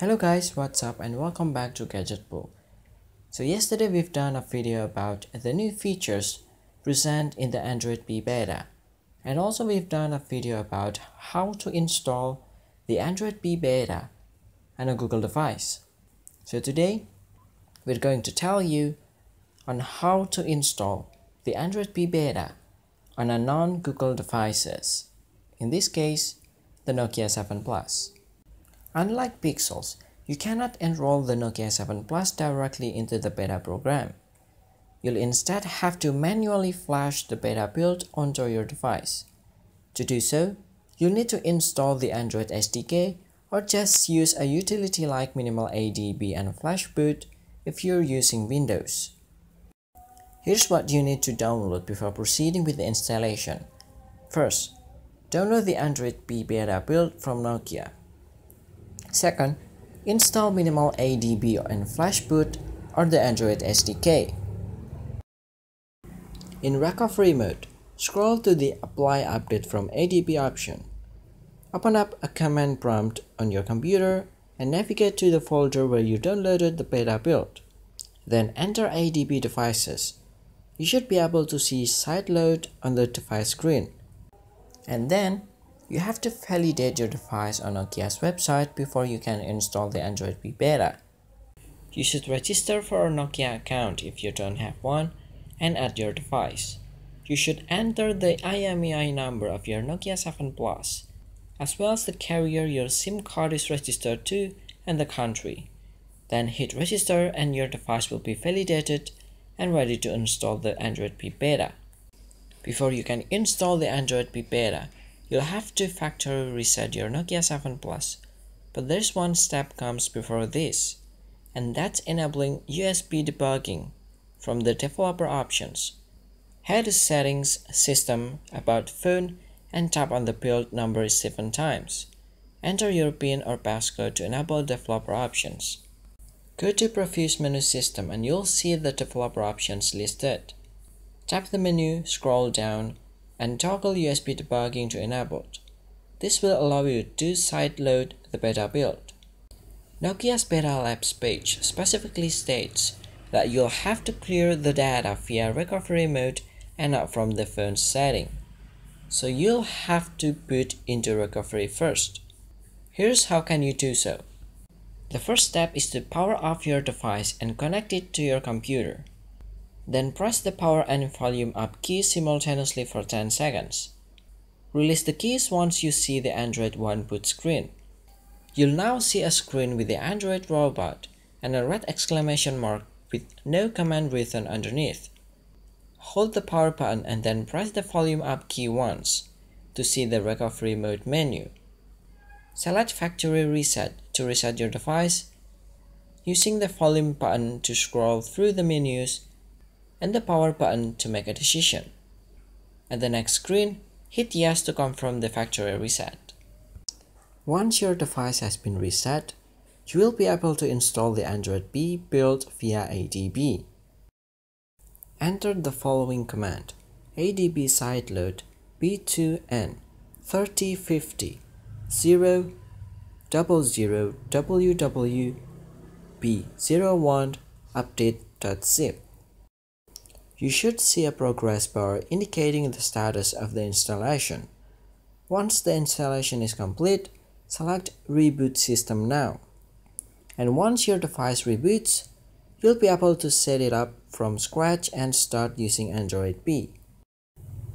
Hello guys, what's up and welcome back to Gadget Pool. So yesterday we've done a video about the new features present in the Android P beta. And also we've done a video about how to install the Android P beta on a Google device. So today we're going to tell you on how to install the Android P beta on a non-Google devices. In this case, the Nokia 7 Plus. Unlike Pixels, you cannot enroll the Nokia 7 Plus directly into the beta program. You'll instead have to manually flash the beta build onto your device. To do so, you'll need to install the Android SDK or just use a utility like Minimal ADB and Fastboot if you're using Windows. Here's what you need to download before proceeding with the installation. First, download the Android P beta build from Nokia. Second, install minimal ADB and Fastboot or the Android SDK. In recovery mode, scroll to the Apply Update from ADB option. Open up a command prompt on your computer and navigate to the folder where you downloaded the beta build. Then enter ADB devices. You should be able to see Sideload on the device screen. And then you have to validate your device on Nokia's website before you can install the Android P beta. You should register for a Nokia account if you don't have one and add your device. You should enter the IMEI number of your Nokia 7 Plus, as well as the carrier your SIM card is registered to and the country. Then hit register and your device will be validated and ready to install the Android P beta. Before you can install the Android P beta, You'll have to factory reset your Nokia 7 Plus, but there's one step comes before this, and that's enabling USB debugging from the developer options. Head to Settings, System, About Phone, and tap on the build number 7 times. Enter your PIN or passcode to enable developer options. Go to Profuse Menu System and you'll see the developer options listed. Tap the menu, scroll down, and toggle USB debugging to enabled. This will allow you to sideload the beta build. Nokia's Beta Labs page specifically states that you'll have to clear the data via recovery mode and not from the phone setting. So you'll have to boot into recovery first. Here's how can you do so. The first step is to power off your device and connect it to your computer. Then press the power and volume up keys simultaneously for 10 seconds. Release the keys once you see the Android One boot screen. You'll now see a screen with the Android robot and a red exclamation mark with no command written underneath. Hold the power button and then press the volume up key once to see the recovery mode menu. Select factory reset to reset your device, using the volume button to scroll through the menus and the power button to make a decision. At the next screen, hit yes to confirm the factory reset. Once your device has been reset, you will be able to install the Android P build via ADB. Enter the following command adb sideload b2n 3050 0 00 ww b01 update.zip you should see a progress bar indicating the status of the installation. Once the installation is complete, select Reboot System Now. And once your device reboots, you'll be able to set it up from scratch and start using Android P.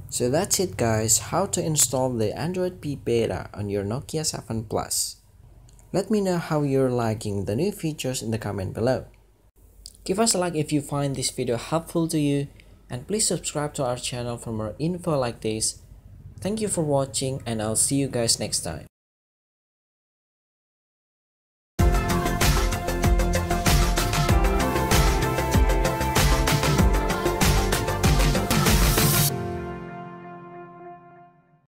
So that's it guys, how to install the Android P beta on your Nokia 7 Plus. Let me know how you're liking the new features in the comment below. Give us a like if you find this video helpful to you and please subscribe to our channel for more info like this. Thank you for watching and I'll see you guys next time.